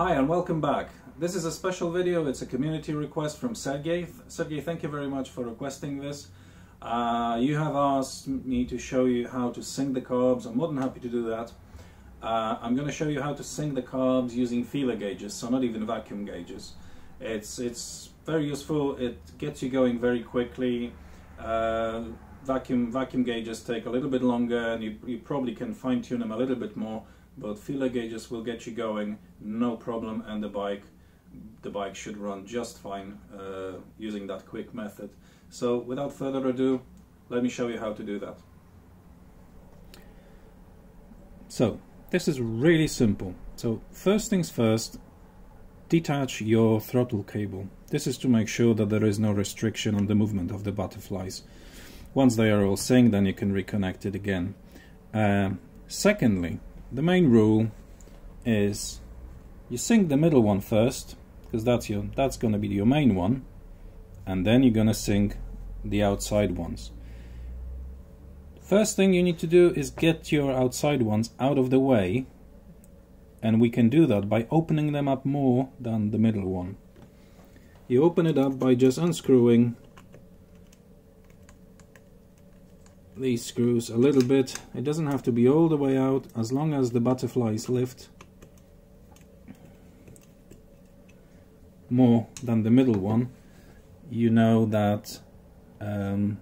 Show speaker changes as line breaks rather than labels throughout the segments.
Hi and welcome back. This is a special video, it's a community request from Sergey. Sergey, thank you very much for requesting this. Uh, you have asked me to show you how to sync the carbs, I'm more than happy to do that. Uh, I'm going to show you how to sync the carbs using feeler gauges, so not even vacuum gauges. It's, it's very useful, it gets you going very quickly. Uh, vacuum, vacuum gauges take a little bit longer and you, you probably can fine tune them a little bit more but feeler gauges will get you going no problem and the bike the bike should run just fine uh, using that quick method. So without further ado let me show you how to do that.
So this is really simple. So first things first detach your throttle cable. This is to make sure that there is no restriction on the movement of the butterflies. Once they are all synced then you can reconnect it again. Uh, secondly the main rule is you sync the middle one first because that's your that's going to be your main one and then you're going to sync the outside ones. First thing you need to do is get your outside ones out of the way and we can do that by opening them up more than the middle one. You open it up by just unscrewing these screws a little bit. It doesn't have to be all the way out as long as the butterflies lift more than the middle one you know that um,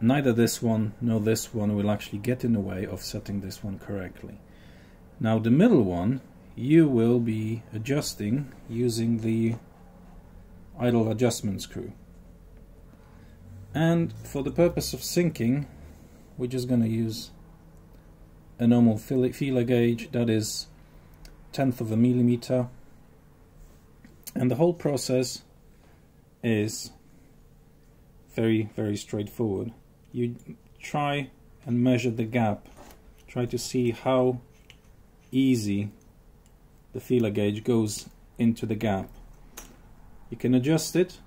neither this one nor this one will actually get in the way of setting this one correctly. Now the middle one you will be adjusting using the idle adjustment screw and for the purpose of syncing we're just going to use a normal feeler gauge that is tenth of a millimeter. And the whole process is very very straightforward. You try and measure the gap. Try to see how easy the feeler gauge goes into the gap. You can adjust it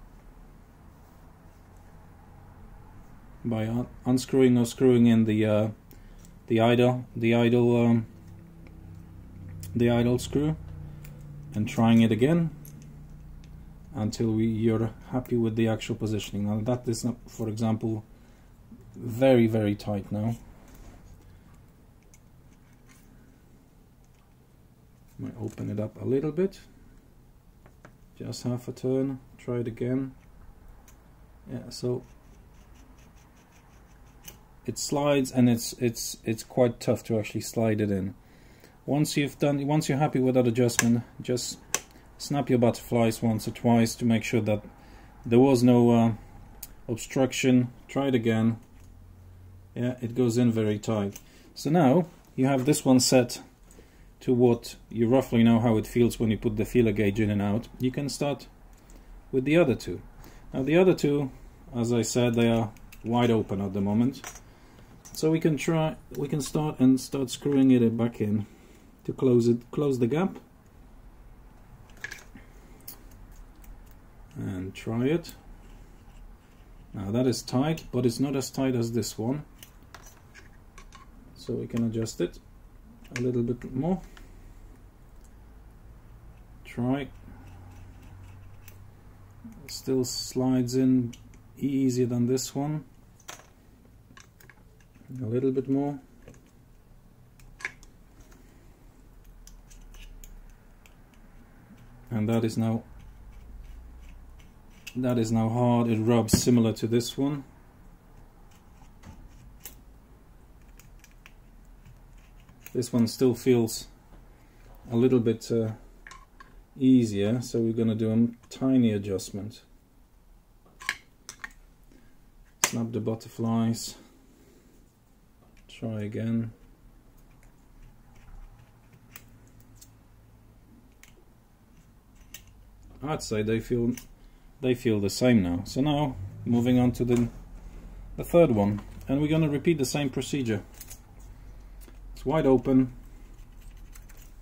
by un unscrewing or screwing in the uh, the idle the idle um, the idle screw and trying it again until we, you're happy with the actual positioning. Now that is, for example, very very tight now. Might open it up a little bit, just half a turn. Try it again. Yeah, so it slides and it's it's it's quite tough to actually slide it in. Once you've done once you're happy with that adjustment just snap your butterflies once or twice to make sure that there was no uh, obstruction. Try it again. Yeah it goes in very tight. So now you have this one set to what you roughly know how it feels when you put the feeler gauge in and out. You can start with the other two. Now the other two as I said they are wide open at the moment so we can try, we can start and start screwing it back in to close it, close the gap. And try it. Now that is tight, but it's not as tight as this one. So we can adjust it a little bit more. Try. Still slides in easier than this one a little bit more. And that is now that is now hard. It rubs similar to this one. This one still feels a little bit uh, easier so we're going to do a tiny adjustment. Snap the butterflies Try again. I'd say they feel they feel the same now. So now moving on to the the third one and we're going to repeat the same procedure. It's wide open,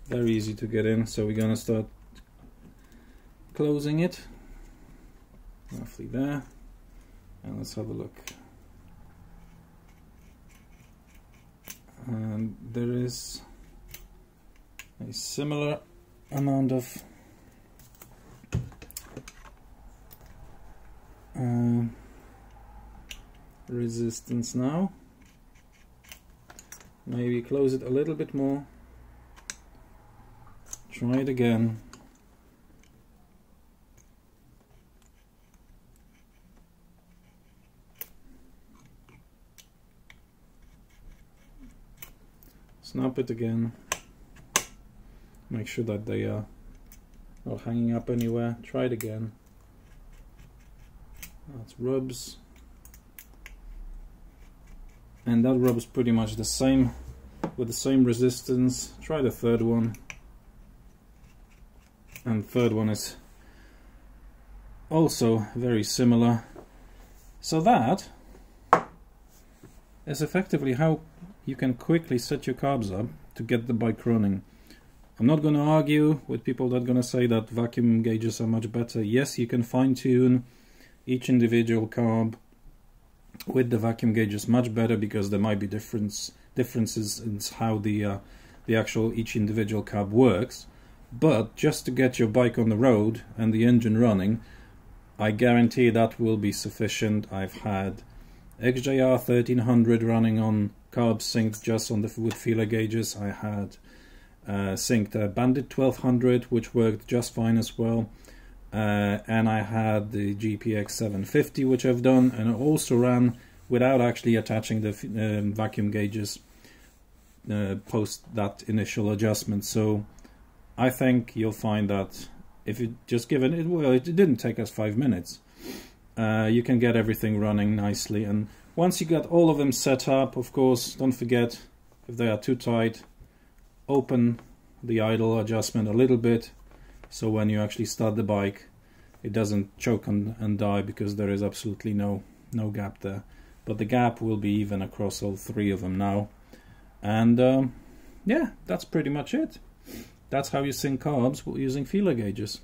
very easy to get in. So we're going to start closing it roughly there and let's have a look. And there is a similar amount of uh, resistance now. Maybe close it a little bit more. Try it again snap it again. Make sure that they are not hanging up anywhere. Try it again. That's rubs. And that rubs pretty much the same with the same resistance. Try the third one. And third one is also very similar. So that is effectively how you can quickly set your carbs up to get the bike running. I'm not going to argue with people that are going to say that vacuum gauges are much better. Yes, you can fine tune each individual carb with the vacuum gauges much better because there might be difference differences in how the uh, the actual each individual carb works. But just to get your bike on the road and the engine running, I guarantee that will be sufficient. I've had XJR 1300 running on carb synced just on the with feeler gauges. I had uh, synced a Bandit 1200 which worked just fine as well. Uh, and I had the GPX 750 which I've done and also ran without actually attaching the um, vacuum gauges uh, post that initial adjustment. So I think you'll find that if you just give it, well, it didn't take us five minutes uh, you can get everything running nicely. And once you got all of them set up of course don't forget if they are too tight open the idle adjustment a little bit. So when you actually start the bike it doesn't choke and, and die because there is absolutely no no gap there. But the gap will be even across all three of them now. And um, yeah that's pretty much it. That's how you sync carbs using feeler gauges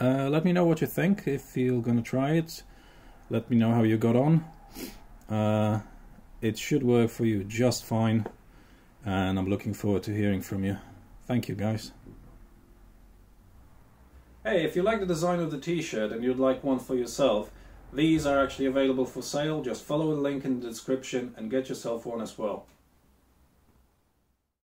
uh, let me know what you think if you're gonna try it. Let me know how you got on. Uh, it should work for you just fine and I'm looking forward to hearing from you. Thank you guys.
Hey, if you like the design of the t-shirt and you'd like one for yourself, these are actually available for sale. Just follow the link in the description and get yourself one as well.